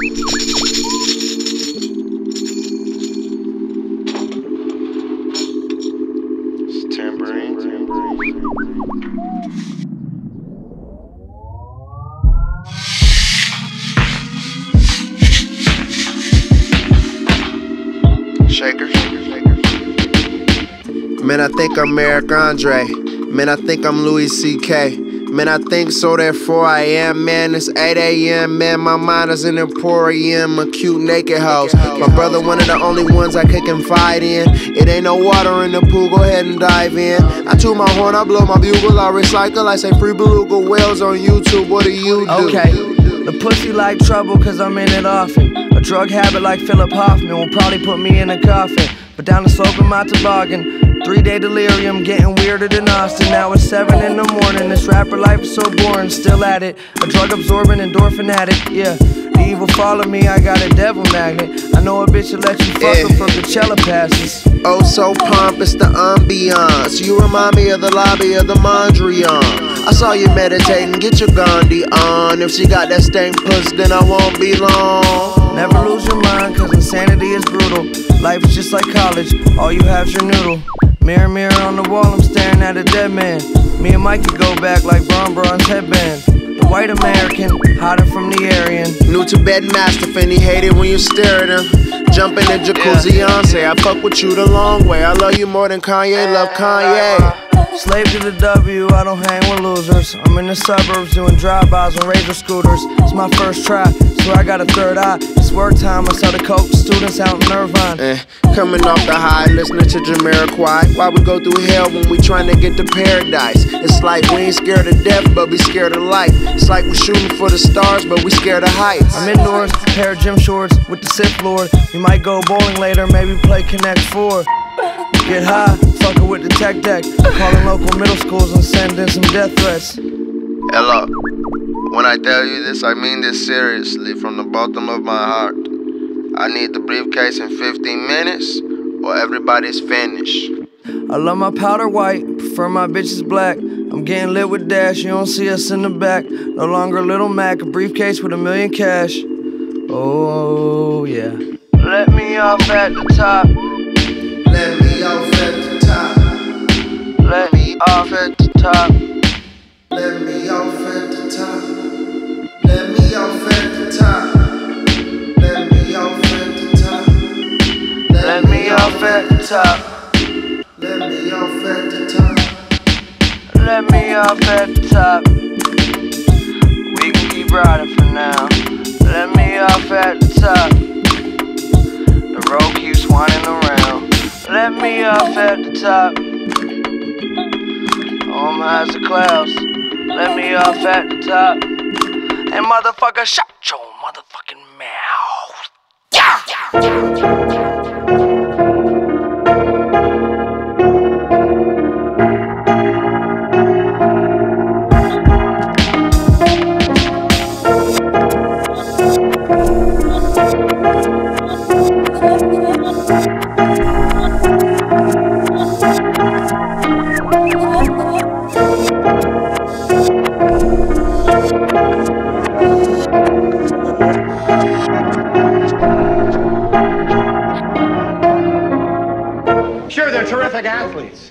Man, I think I'm Eric Andre. Man, I think I'm Louis C.K. Man, I think so, therefore I am. Man, it's 8 a.m. Man, my mind is an emporium, a cute naked house. My brother, one of the only ones I could confide in. It ain't no water in the pool, go ahead and dive in. I toot my horn, I blow my bugle, I recycle. I say free beluga whales on YouTube. What do you do? Okay. The pussy like trouble cause I'm in it often. A drug habit like Philip Hoffman will probably put me in a coffin. But down the slope of my toboggan, three day delirium, getting weirder than Austin. Now it's seven in the morning. This rapper life is so boring, still at it. A drug absorbing endorphin addict, yeah. The evil follow me, I got a devil magnet. I know a bitch that let you fuck her for Coachella passes. Oh, so pompous, the ambiance. You remind me of the lobby of the Mondrian. I saw you meditating, get your Gandhi on. If she got that stank puss, then I won't be long. Never lose your mind, cause insanity is brutal. Life is just like college, all you have's your noodle. Mirror, mirror on the wall, I'm staring at a dead man. Me and Mikey go back like Bron Bron's headband. The white American, hotter from the Aryan. New to bed master, and he hate it when you stare at him. Jump in the jacuzzi on, say I fuck with you the long way. I love you more than Kanye, love Kanye. Slave to the W, I don't hang with losers. I'm in the suburbs doing drive-bys on razor scooters. It's my first try, so I got a third eye. It's work time, I saw the coke students out in Irvine. Eh, coming off the high, listening to Jamiroquai. Why we go through hell when we trying to get to paradise? It's like we ain't scared of death, but we scared of life. It's like we shooting for the stars, but we scared of heights. I'm indoors, pair of gym shorts with the Sith Lord. We might go bowling later, maybe play Connect 4. Get high, fuckin' with the tech deck. Calling local middle schools and sending some death threats. Hello. When I tell you this, I mean this seriously from the bottom of my heart. I need the briefcase in 15 minutes, or everybody's finished. I love my powder white, prefer my bitches black. I'm getting lit with dash, you don't see us in the back. No longer Little Mac, a briefcase with a million cash. Oh, yeah. Let me off at the top. Off at the top. Let me off at the top. Let me off at the top. Let me off at the top. Let me off at the top. Let me off at the top. Let me off at the top. We can keep riding for now. Let me off at the top. The road keeps winding around. Let me off at the top. The clouds. Let me off at the top. And motherfucker, shut your motherfucking mouth. Yeah! They're athletes.